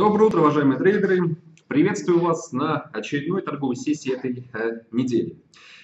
Доброе утро, уважаемые трейдеры! Приветствую вас на очередной торговой сессии этой э, недели.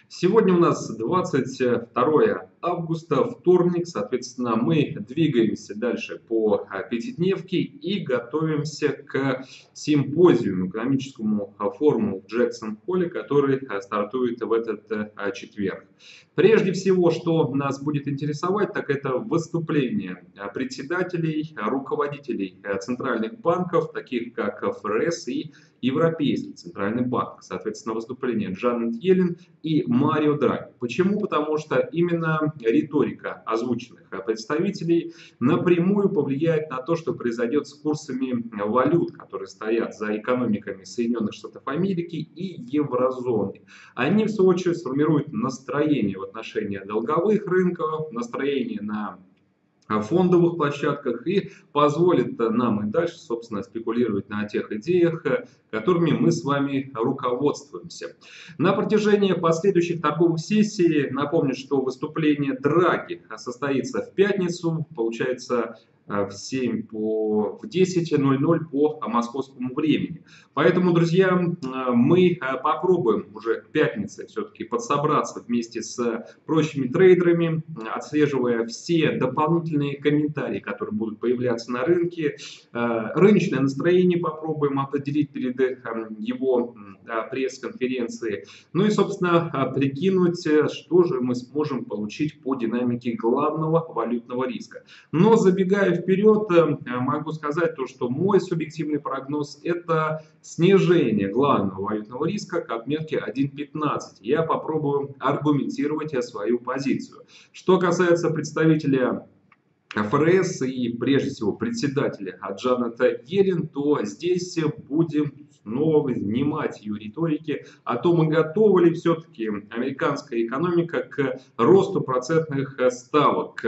Сегодня у нас 22 августа, вторник, соответственно, мы двигаемся дальше по а, пятидневке и готовимся к симпозиуму, экономическому а, форуму в Джексон-Холле, который а, стартует в этот четверг. Прежде всего, что нас будет интересовать, так это выступления председателей, руководителей центральных банков, таких как ФРС и Европейский центральный банк. Соответственно, выступление Джанет Йеллен и Марио Драги. Почему? Потому что именно риторика озвученных представителей напрямую повлияет на то, что произойдет с курсами валют, которые стоят за экономиками Соединенных Штатов Америки и еврозоны. Они, в свою очередь, сформируют настроение в отношении долговых рынков, настроение на фондовых площадках и позволит нам и дальше, собственно, спекулировать на тех идеях, которыми мы с вами руководствуемся. На протяжении последующих торговых сессий, напомню, что выступление Драги состоится в пятницу, получается Э, в 7 по в 10.00 по московскому времени. Поэтому, друзья, э, мы э, попробуем уже к пятнице все-таки подсобраться вместе с прочими трейдерами, отслеживая все дополнительные комментарии, которые будут появляться на рынке. Рыночное настроение попробуем определить перед его пресс-конференцией. Ну и, собственно, прикинуть, что же мы сможем получить по динамике главного валютного риска. Но забегая вперед, э, могу сказать то, что мой субъективный прогноз это снижение главного валютного риска к отметке 1.15. Я попробую аргументировать свою позицию. Что касается представителя ФРС и прежде всего председателя Джаната Йеллен, то здесь будем снова внимать ее риторики о том, готова ли все-таки американская экономика к росту процентных ставок.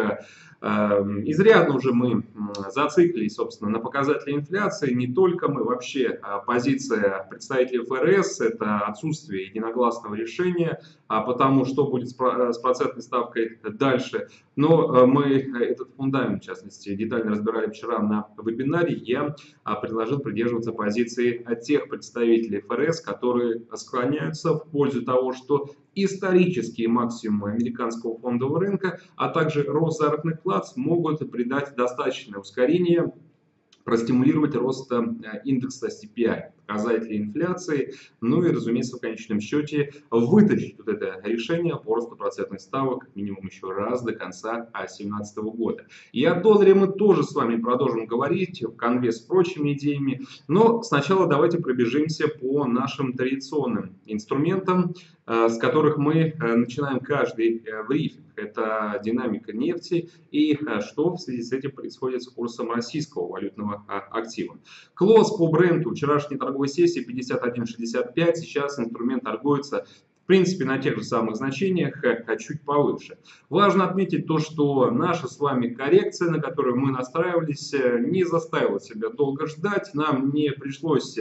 Эм, изрядно уже мы зациклились, собственно, на показатели инфляции. Не только мы, вообще а позиция представителей ФРС – это отсутствие единогласного решения, а потому что будет с процентной ставкой дальше. Но э, мы этот фундамент, в частности, детально разбирали вчера на вебинаре. Я а, предложил придерживаться позиции тех представителей ФРС, которые склоняются в пользу того, что исторические максимумы американского фондового рынка, а также рост заработных плат могут придать достаточное ускорение простимулировать рост э, индекса CPI, показателей инфляции, ну и, разумеется, в конечном счете вытащить вот это решение по росту процентных ставок минимум еще раз до конца 2017 года. И о долларе мы тоже с вами продолжим говорить в конве с прочими идеями, но сначала давайте пробежимся по нашим традиционным инструментам, с которых мы э, начинаем каждый брифинг это динамика нефти и э, что в связи с этим происходит с курсом российского валютного актива. Клосс по бренду вчерашней торговой сессии 51.65, сейчас инструмент торгуется в принципе, на тех же самых значениях, а чуть повыше. Важно отметить то, что наша с вами коррекция, на которую мы настраивались, э, не заставила себя долго ждать. Нам не пришлось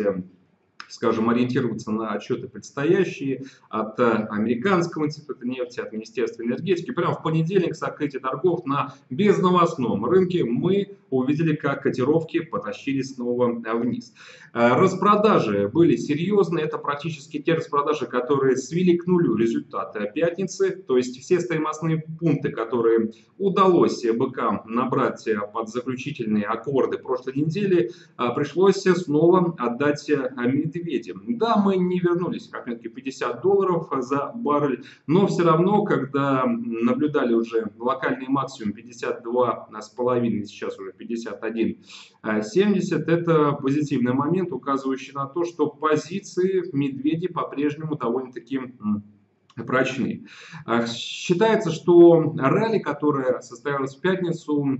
скажем, ориентироваться на отчеты предстоящие от э, Американского института нефти, от Министерства энергетики. Прямо в понедельник с открытия торгов на безновостном рынке мы увидели, как котировки потащили снова вниз. Э, распродажи были серьезные, это практически те распродажи, которые свели к нулю результаты пятницы, то есть все стоимостные пункты, которые удалось быкам набрать под заключительные аккорды прошлой недели, э, пришлось снова отдать медведем. Да, мы не вернулись к отметке 50 долларов за баррель, но все равно, когда наблюдали уже локальный максимум 52 с половиной, сейчас уже 51.70, это позитивный момент, указывающий на то, что позиции медведи по-прежнему довольно-таки прочны. А, считается, что ралли, которое состоялось в пятницу,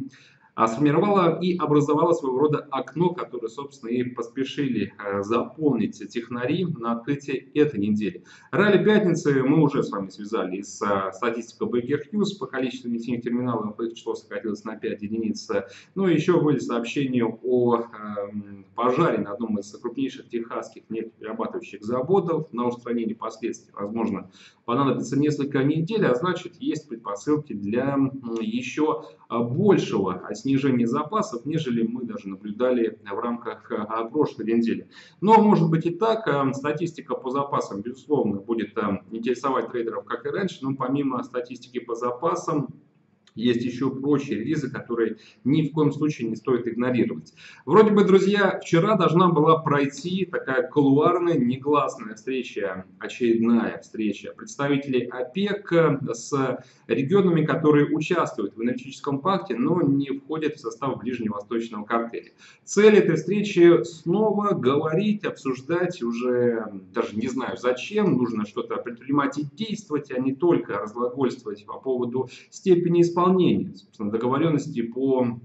сформировала и образовала своего рода окно, которое, собственно, и поспешили э, заполнить технари на открытие этой недели. Ралли пятницы мы уже с вами связали с э, статистикой Baker Hughes по количеству нефтяных терминалов, их число сократилось на 5 единиц. Ну и еще были сообщения о эм, пожаре на одном из крупнейших техасских нефтеперерабатывающих заводов, на устранение последствий, возможно, понадобится несколько недель, а значит есть предпосылки для еще большего снижения запасов, нежели мы даже наблюдали в рамках прошлой недели. Но может быть и так, статистика по запасам, безусловно, будет интересовать трейдеров, как и раньше, но помимо статистики по запасам, есть еще прочие релизы, которые ни в коем случае не стоит игнорировать. Вроде бы, друзья, вчера должна была пройти такая колуарная, негласная встреча, очередная встреча представителей ОПЕК с регионами, которые участвуют в энергетическом пакте, но не входят в состав ближневосточного картеля. Цель этой встречи снова говорить, обсуждать, уже даже не знаю зачем, нужно что-то предпринимать и действовать, а не только разглагольствовать по поводу степени исполнения исполнения собственно, договоренности по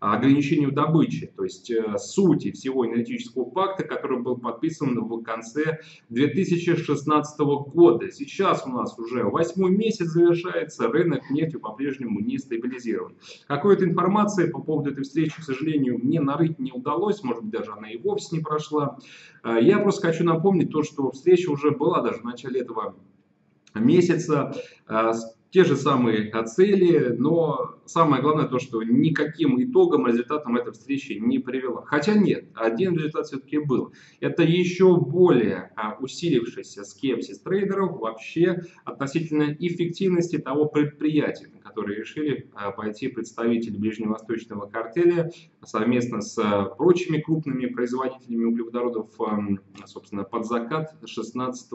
ограничению добычи, то есть э, сути всего энергетического пакта, который был подписан в конце 2016 года. Сейчас у нас уже восьмой месяц завершается, рынок нефти по-прежнему не стабилизирован. Какой-то информации по поводу этой встречи, к сожалению, мне нарыть не удалось, может быть даже она и вовсе не прошла. Э, я просто хочу напомнить то, что встреча уже была даже в начале этого месяца э, те же самые цели, но самое главное то, что никаким итогом, результатом эта встреча не привела. Хотя нет, один результат все-таки был. Это еще более а, усилившийся скепсис трейдеров вообще относительно эффективности того предприятия, на которое решили а, пойти представители ближневосточного картеля совместно с а, прочими крупными производителями углеводородов, собственно, под закат 2016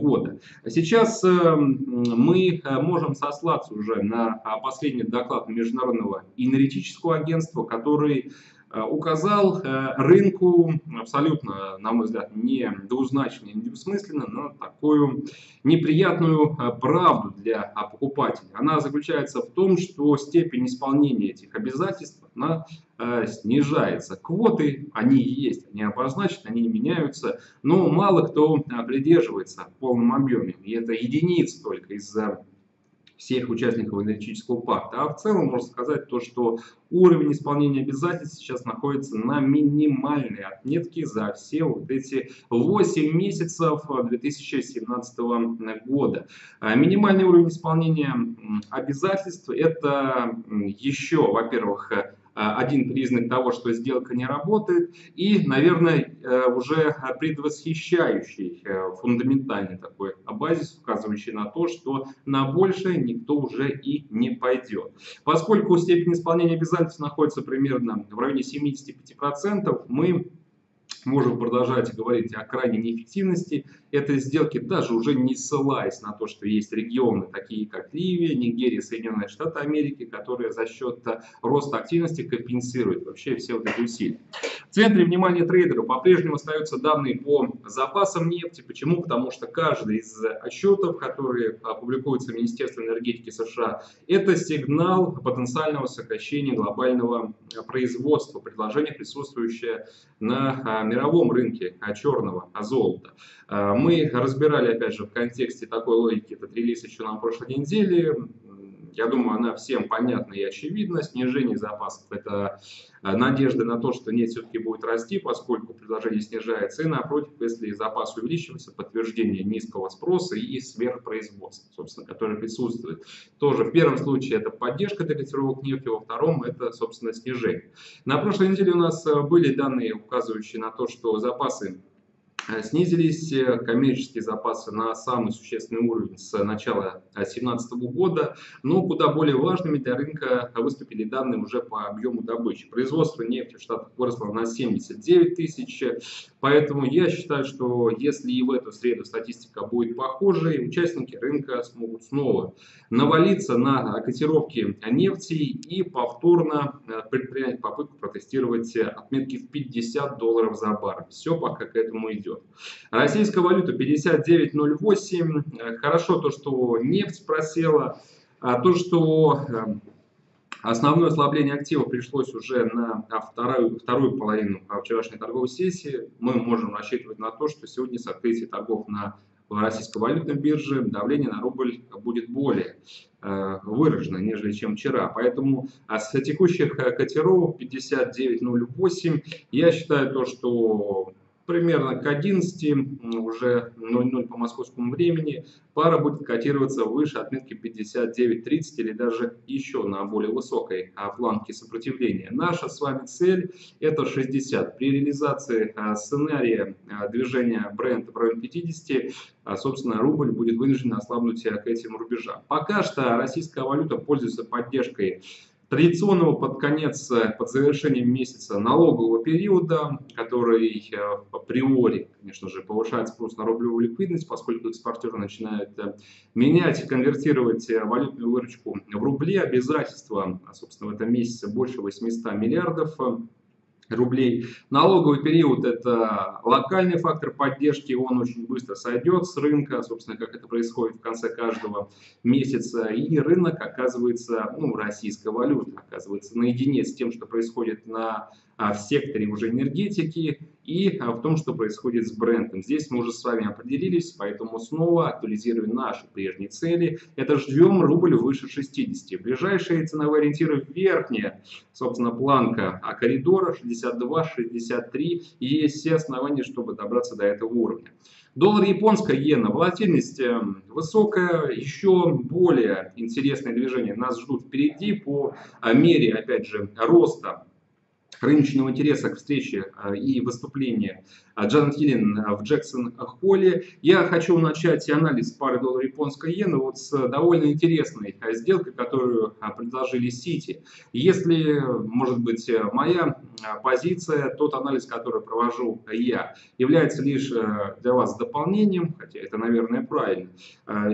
года. Сейчас мы можем сослаться уже на последний доклад Международного энергетического агентства, который э, указал э, рынку абсолютно, на мой взгляд, не двузначно, не двусмысленно, но такую неприятную э, правду для покупателей. Она заключается в том, что степень исполнения этих обязательств она снижается. Квоты, они есть, они обозначены, они не меняются, но мало кто придерживается в полном объеме. И это единицы только из-за всех участников энергетического пакта. А в целом можно сказать то, что уровень исполнения обязательств сейчас находится на минимальной отметке за все вот эти 8 месяцев 2017 года. А минимальный уровень исполнения обязательств это еще, во-первых, Э, один признак того, что сделка не работает, и, наверное, уже предвосхищающий э, фундаментальный такой базис, указывающий на то, что на большее никто уже и не пойдет. Поскольку степень исполнения обязательств находится примерно в районе 75%, мы можем продолжать говорить о крайней неэффективности этой сделки, даже уже не ссылаясь на то, что есть регионы, такие как Ливия, Нигерия, Соединенные Штаты Америки, которые за счет роста активности компенсируют вообще все вот эти усилия. В центре внимания трейдеров по-прежнему остаются данные по запасам нефти. Почему? Потому что каждый из отчетов, которые публикуются Министерством энергетики США, это сигнал потенциального сокращения глобального производства, предложение, присутствующее на а, мировом рынке черного золота. А, мы разбирали, опять же, в контексте такой логики этот релиз еще на прошлой неделе. Я думаю, она всем понятна и очевидна. Снижение запасов – это а, надежда на то, что нефть все-таки будет расти, поскольку предложение снижается. И напротив, если запас увеличивается, подтверждение низкого спроса и сверхпроизводства, собственно, которое присутствует. Тоже в первом случае это поддержка для котировок нефти, во втором это, собственно, снижение. На прошлой неделе у нас а, были данные, указывающие на то, что запасы Э, снизились э, коммерческие запасы на самый существенный уровень с начала 2017 года, но куда более важными для рынка выступили данные уже по объему добычи. Производство нефти в Штатах выросло на 79 тысяч, поэтому я считаю, что если и в эту среду статистика будет похожей, участники рынка смогут снова навалиться на котировки нефти и повторно э, предпринять попытку протестировать отметки в 50 долларов за баррель. Все пока к этому идет. Российская валюта 59.08. Хорошо то, что нефть просела. А то, что э, Основное ослабление активов пришлось уже на вторую, вторую половину вчерашней торговой сессии. Мы можем рассчитывать на то, что сегодня с открытия торгов на российской валютной бирже давление на рубль будет более э, выражено, нежели чем вчера. Поэтому а с текущих котировок 59.08 я считаю то, что примерно к 11, уже 00 по московскому времени, пара будет котироваться выше отметки 59.30 или даже еще на более высокой а, планке сопротивления. Наша с вами цель это 60. При реализации а, сценария а, движения бренда в районе 50, собственно, рубль будет вынужден ослабнуть к этим рубежам. Пока что российская валюта пользуется поддержкой традиционного под конец, э, под завершением месяца налогового периода, который э, априори, конечно же, повышает спрос на рублевую ликвидность, поскольку экспортеры начинают э, менять, конвертировать валютную выручку в рубли, обязательства, собственно, в этом месяце больше 800 миллиардов рублей. Налоговый период – это локальный фактор поддержки, он очень быстро сойдет с рынка, собственно, как это происходит в конце каждого месяца. И рынок оказывается, ну, российская валюта оказывается наедине с тем, что происходит на а, в секторе уже энергетики и а, в том, что происходит с брендом. Здесь мы уже с вами определились, поэтому снова актуализируем наши прежние цели. Это ждем рубль выше 60. Ближайшие ценовые ориентиры верхняя, собственно, планка а коридора 62-63. И есть все основания, чтобы добраться до этого уровня. Доллар японская иена, волатильность э, высокая, еще более интересные движения нас ждут впереди по мере, опять же, роста рыночного интереса к встрече а, и выступлению Джанет Йеллен а, в Джексон-Холле. Я хочу начать анализ пары доллар-японской иены вот с довольно интересной сделкой, которую предложили Сити. Если, может быть, моя позиция, тот анализ, который провожу я, является лишь для вас дополнением, хотя это, наверное, правильно.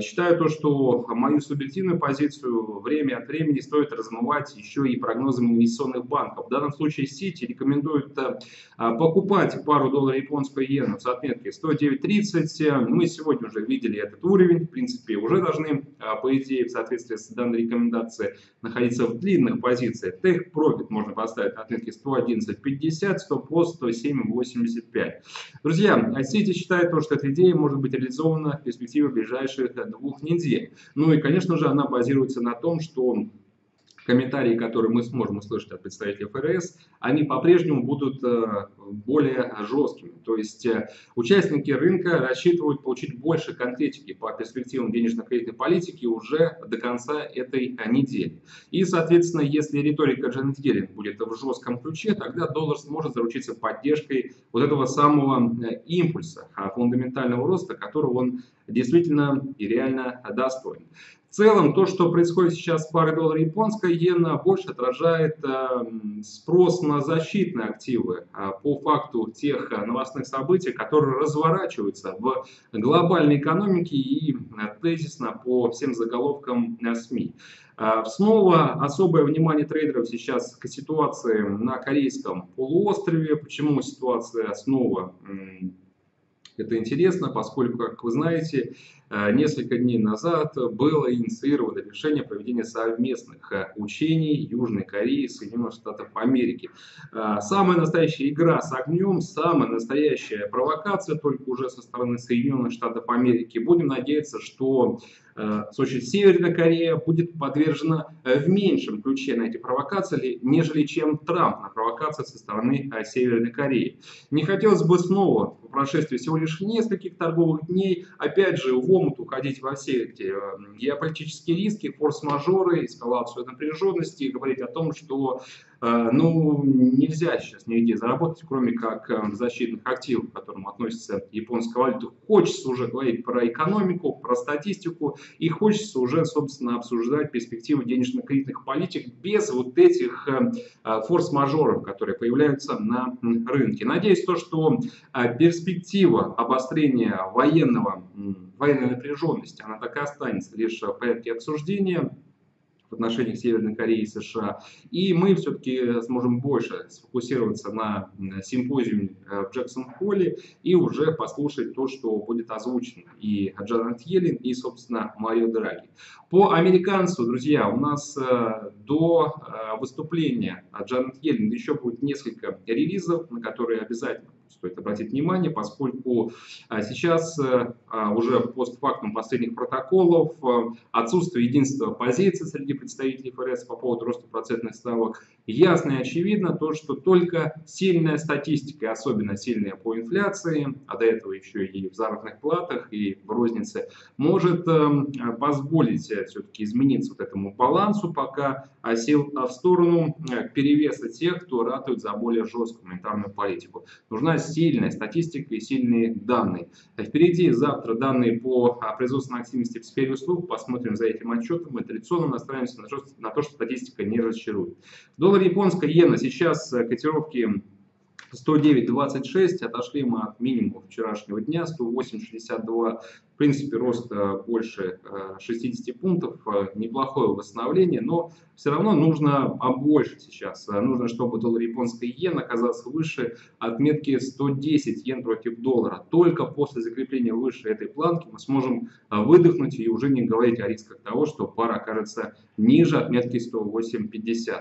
Считаю то, что мою субъективную позицию время от времени стоит размывать еще и прогнозами инвестиционных банков. В данном случае Сити рекомендует э, а, покупать пару долларов японской иены с отметки 109.30. Мы сегодня уже видели этот уровень, в принципе, уже должны, а, по идее, в соответствии с данной рекомендацией, находиться в длинных позициях. Take Profit можно поставить на отметке 111.50, стоп-лосс 107.85. Друзья, Сити считает, то, что эта идея может быть реализована в перспективе ближайших двух недель. Ну и, конечно же, она базируется на том, что комментарии, которые мы сможем услышать от представителей ФРС, они по-прежнему будут э, более жесткими. То есть э, участники рынка рассчитывают получить больше конкретики по перспективам денежно-кредитной политики уже до конца этой недели. И, соответственно, если риторика Джанет Йеллен будет в жестком ключе, тогда доллар сможет заручиться поддержкой вот этого самого э, импульса а, фундаментального роста, которого он действительно и реально достоин. В целом, то, что происходит сейчас с парой доллара японская иена, больше отражает э, спрос на защитные активы э, по факту тех э, новостных событий, которые разворачиваются в глобальной экономике и э, тезисно по всем заголовкам э, СМИ. Э, снова особое внимание трейдеров сейчас к ситуации на Корейском полуострове. Почему ситуация снова... Это интересно, поскольку, как вы знаете, несколько дней назад было инициировано решение проведения совместных э, учений Южной Кореи и Соединенных Штатов Америки. Э, самая настоящая игра с огнем, самая настоящая провокация только уже со стороны Соединенных Штатов Америки. Будем надеяться, что в случае Северная Корея будет подвержена в меньшем ключе на эти провокации, нежели чем Трамп на провокации со стороны Северной Кореи. Не хотелось бы снова по прошествии всего лишь нескольких торговых дней, опять же, в омут уходить во все эти геополитические риски, форс-мажоры, эскалацию напряженности говорить о том, что ну, нельзя сейчас нигде заработать, кроме как э, защитных активов, к которым относится японская валюта. Хочется уже говорить про экономику, про статистику, и хочется уже, собственно, обсуждать перспективы денежно-кредитных политик без вот этих э, форс-мажоров, которые появляются на рынке. Надеюсь, то, что перспектива обострения военного, военной напряженности, она так и останется лишь в порядке обсуждения, в отношениях Северной Кореи и США. И мы все-таки сможем больше сфокусироваться на симпозиуме э, в Джексон-Холле и уже послушать то, что будет озвучено и Джанет Йеллин, и, собственно, Марио Драги. По американцу, друзья, у нас э, до э, выступления Джанет Йеллин еще будет несколько релизов, на которые обязательно стоит обратить внимание, поскольку сейчас уже постфактум последних протоколов отсутствие единства позиций среди представителей ФРС по поводу роста процентных ставок ясно и очевидно то, что только сильная статистика, особенно сильная по инфляции, а до этого еще и в заработных платах, и в рознице, может эм, позволить все-таки измениться вот этому балансу пока а сил в сторону э, перевеса тех, кто ратует за более жесткую монетарную политику. Нужна сильная статистика и сильные данные. Впереди завтра данные по а, производственной активности в сфере услуг. Посмотрим за этим отчетом. Мы традиционно настраиваемся на то, что статистика не разочарует. Доллар японская иена. Сейчас э, котировки 109.26, отошли мы от минимума вчерашнего дня, 108.62 в принципе, рост э, больше 60 э, пунктов, э, неплохое восстановление, но все равно нужно больше сейчас. Нужно, чтобы доллар японской иен оказался выше отметки 110 йен против доллара. Только после закрепления выше этой планки мы сможем выдохнуть и уже не говорить о рисках того, что пара окажется ниже отметки 108.50.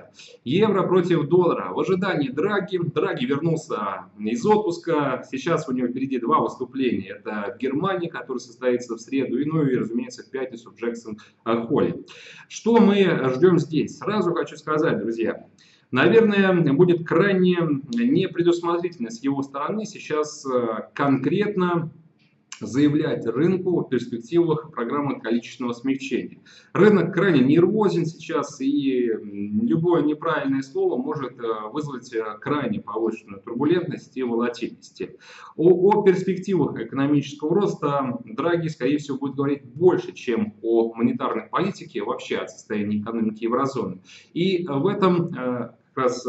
Евро против доллара. В ожидании Драги. Драги вернулся из отпуска. Сейчас у него впереди два выступления. Это в Германии, который состоит состоится в среду, и, ну и, разумеется, в пятницу в Джексон-Холле. Что мы ждем здесь? Сразу хочу сказать, друзья, Наверное, будет крайне непредусмотрительно с его стороны сейчас э, конкретно заявлять рынку о перспективах программы количественного смягчения. Рынок крайне нервозен сейчас, и любое неправильное слово может э, вызвать э, крайне повышенную турбулентность и волатильность. О, о перспективах экономического роста Драги, скорее всего, будет говорить больше, чем о монетарной политике, вообще о состоянии экономики еврозоны. И в этом э, как раз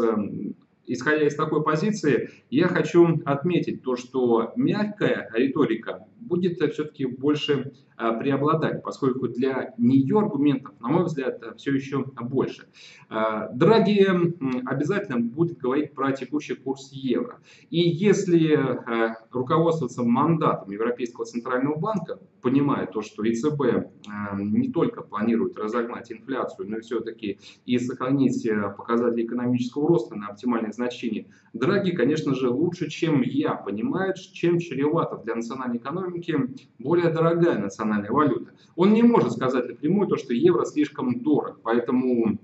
исходя из такой позиции, я хочу отметить то, что мягкая риторика будет все-таки больше а, преобладать, поскольку для нее аргументов, на мой взгляд, все еще больше. Драги обязательно будет говорить про текущий курс евро. И если руководствоваться мандатом Европейского центрального банка, понимая то, что ЕЦБ не только планирует разогнать инфляцию, но и все-таки и сохранить показатели экономического роста на оптимальных значениях, Драги, конечно же, лучше, чем я, понимает, чем чревато для национальной экономики более дорогая национальная валюта. Он не может сказать напрямую то, что евро слишком дорог, поэтому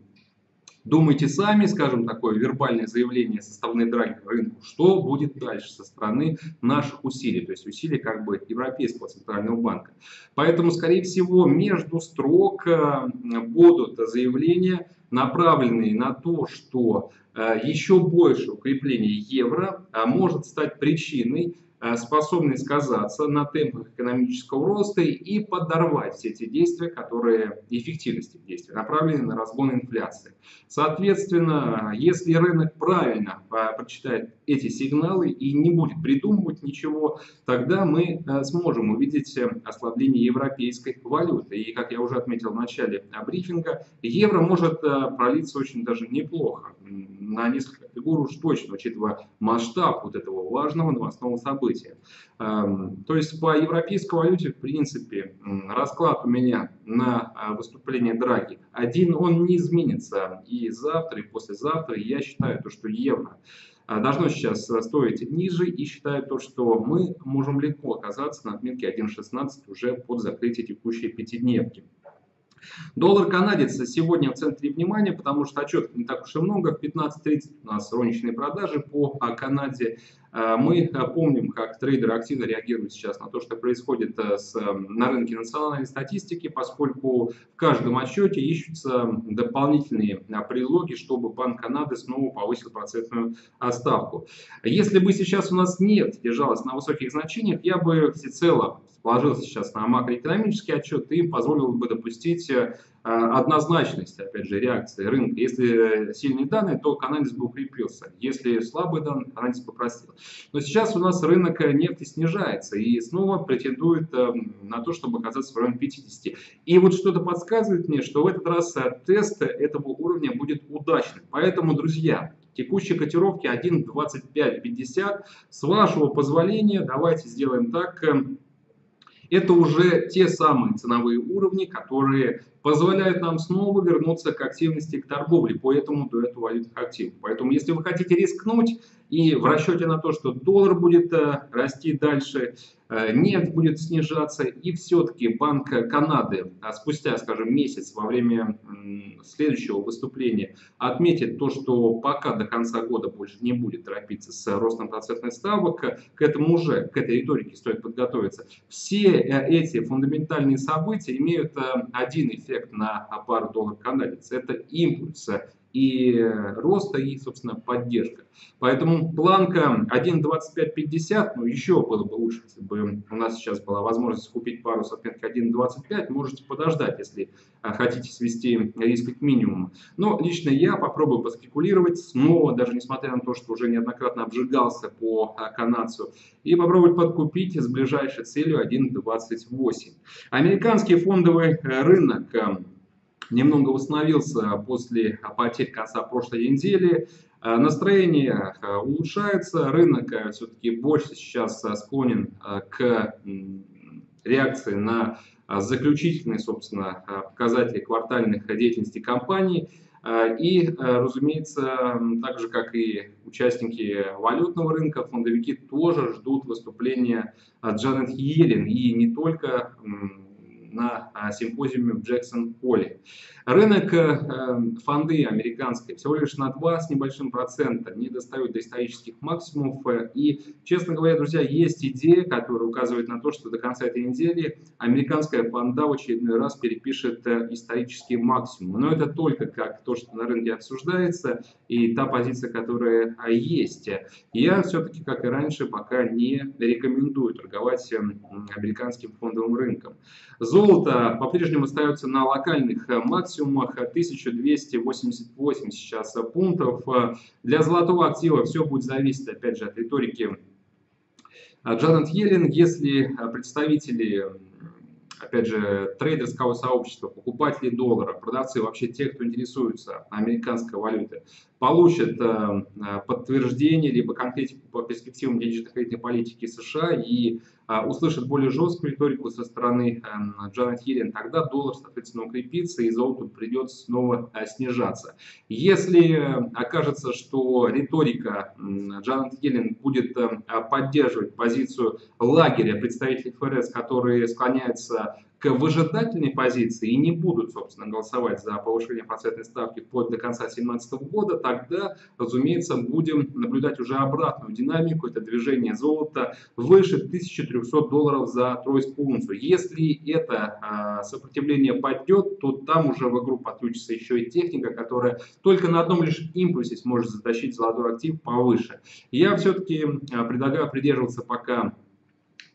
Думайте сами, скажем, такое вербальное заявление со стороны драги рынку, что будет дальше со стороны наших усилий, то есть усилий как бы Европейского центрального банка. Поэтому, скорее всего, между строк э, будут заявления, направленные на то, что э, еще больше укрепление евро э, может стать причиной способны сказаться на темпах экономического роста и подорвать все эти действия, которые, эффективности действий, направлены на разгон инфляции. Соответственно, если рынок правильно э, прочитает эти сигналы и не будет придумывать ничего, тогда мы э, сможем увидеть ослабление европейской валюты. И, как я уже отметил в начале брифинга, евро может пролиться очень даже неплохо, на несколько фигур уж точно, учитывая масштаб вот этого важного новостного события. Эм, то есть по европейской валюте, в принципе, расклад у меня на а, выступление Драги один, он не изменится и завтра, и послезавтра. Я считаю, то, что евро а, должно сейчас стоить ниже и считаю то, что мы можем легко оказаться на отметке 1.16 уже под закрытие текущей пятидневки. Доллар канадец сегодня в центре внимания, потому что отчетов не так уж и много. В 15.30 у нас розничные продажи по а, Канаде. А, мы а, помним, как трейдеры активно реагируют сейчас на то, что происходит с, на рынке национальной статистики, поскольку в каждом отчете ищутся дополнительные предлоги, чтобы Банк Канады снова повысил процентную ставку. Если бы сейчас у нас нефть держалась на высоких значениях, я бы всецело положился сейчас на макроэкономический отчет и позволил бы допустить э, однозначность, опять же, реакции рынка. Если сильные данные, то канадец бы укрепился. Если слабые данные, канадец попросил. Но сейчас у нас рынок нефти снижается и снова претендует э, на то, чтобы оказаться в районе 50. И вот что-то подсказывает мне, что в этот раз э, тест этого уровня будет удачным. Поэтому, друзья, Текущие котировки 1.2550. С вашего позволения давайте сделаем так, Это уже те самые ценовые уровни, которые позволяют нам снова вернуться к активности, к торговле по этому дуэту валютных активов. Поэтому, если вы хотите рискнуть и в расчете на то, что доллар будет э, расти дальше, нефть будет снижаться, и все-таки Банк Канады а спустя, скажем, месяц во время следующего выступления отметит то, что пока до конца года больше не будет торопиться с ростом процентных ставок, к этому уже, к этой риторике стоит подготовиться. Все э, эти фундаментальные события имеют один эффект на пару доллар-канадец. Это импульс и роста, и, собственно, поддержка. Поэтому планка 1.2550, ну, еще было бы лучше, если бы у нас сейчас была возможность купить пару с отметкой 1.25, можете подождать, если а, хотите свести риск к минимуму. Но лично я попробую поспекулировать снова, даже несмотря на то, что уже неоднократно обжигался по а, канадцу, и попробовать подкупить с ближайшей целью 1.28. Американский фондовый э, рынок э, немного восстановился после потерь конца прошлой недели. Э, настроение э, улучшается, рынок э, все-таки больше сейчас склонен к реакции на заключительные, собственно, показатели квартальных деятельности компаний. И, разумеется, так же, как и участники валютного рынка, фондовики тоже ждут выступления Джанет Йеллен. И не только на а, симпозиуме в Джексон-Холле. Рынок э, эм, фонды американской всего лишь на 2 с небольшим процентом не достают до исторических максимумов. Э, и, честно говоря, друзья, есть идея, которая указывает на то, что до конца этой недели американская фонда в очередной раз перепишет э, исторический максимум. Но это только как то, что на рынке обсуждается, и та позиция, которая есть. Я все-таки, как и раньше, пока не рекомендую торговать американским фондовым рынком. Золото по-прежнему остается на локальных максимумах, максимумах 1288 сейчас пунктов. Для золотого актива все будет зависеть, опять же, от риторики Джанет Йеллен. Если представители опять же, трейдерского сообщества, покупатели доллара, продавцы, вообще те, кто интересуется американской валютой, получат э, подтверждение либо конкретику по перспективам денежно-кредитной политики США и э, услышат более жесткую риторику со стороны э, Джанет Йеллен, тогда доллар, соответственно, укрепится и золото придется снова э, снижаться. Если окажется, что риторика э, Джанет Йеллен будет э, поддерживать позицию лагеря представителей ФРС, которые склоняются к выжидательной позиции и не будут, собственно, голосовать за повышение процентной ставки вплоть до конца 2017 года, тогда, разумеется, будем наблюдать уже обратную динамику, это движение золота выше 1300 долларов за тройскую унцию. Если это а, сопротивление пойдет, то там уже в игру подключится еще и техника, которая только на одном лишь импульсе сможет затащить золотой актив повыше. Я все-таки а, предлагаю придерживаться пока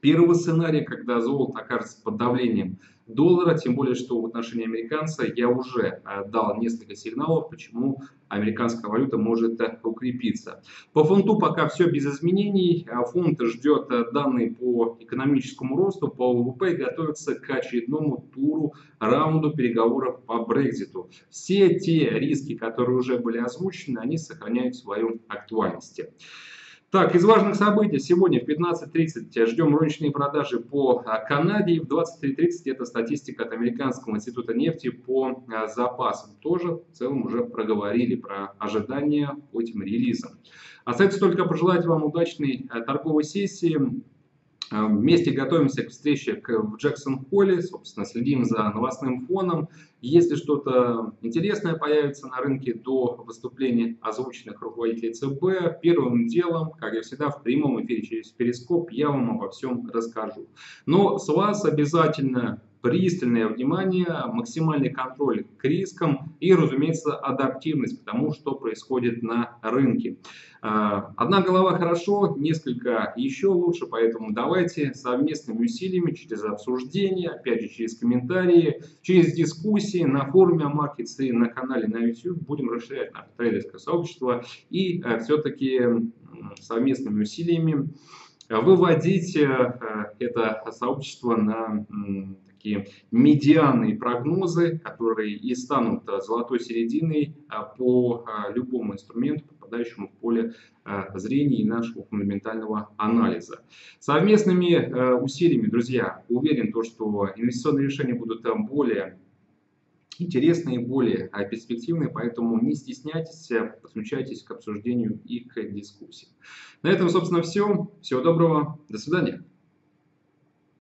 первого сценария, когда золото окажется под давлением доллара, тем более, что в отношении американца я уже э, дал несколько сигналов, почему американская валюта может э, укрепиться. По фунту пока все без изменений. А фунт ждет э, данные по экономическому росту, по ВВП и готовится к очередному туру, раунду переговоров по Брекзиту. Все те риски, которые уже были озвучены, они сохраняют свою актуальность. Так, из важных событий сегодня в 15.30 ждем рыночные продажи по а, Канаде. В 23.30 это статистика от Американского института нефти по а, запасам. Тоже в целом уже проговорили про ожидания по этим релизам. Остается только пожелать вам удачной а, торговой сессии. Вместе готовимся к встрече в Джексон-Холле, собственно, следим за новостным фоном. Если что-то интересное появится на рынке до выступления озвученных руководителей ЦБ, первым делом, как я всегда, в прямом эфире через Перископ я вам обо всем расскажу. Но с вас обязательно пристальное внимание, максимальный контроль к рискам и, разумеется, адаптивность к тому, что происходит на рынке. А, одна голова хорошо, несколько еще лучше, поэтому давайте совместными усилиями через обсуждение, опять же через комментарии, через дискуссии на форуме Markets и на канале на YouTube будем расширять наше трейдерское сообщество и э, все-таки совместными усилиями выводить э, э, это сообщество на такие медианные прогнозы, которые и станут золотой серединой по любому инструменту, попадающему в поле зрения и нашего фундаментального анализа. Совместными усилиями, друзья, уверен, то, что инвестиционные решения будут более интересные, более перспективные, поэтому не стесняйтесь, подключайтесь к обсуждению и к дискуссии. На этом, собственно, все. Всего доброго. До свидания.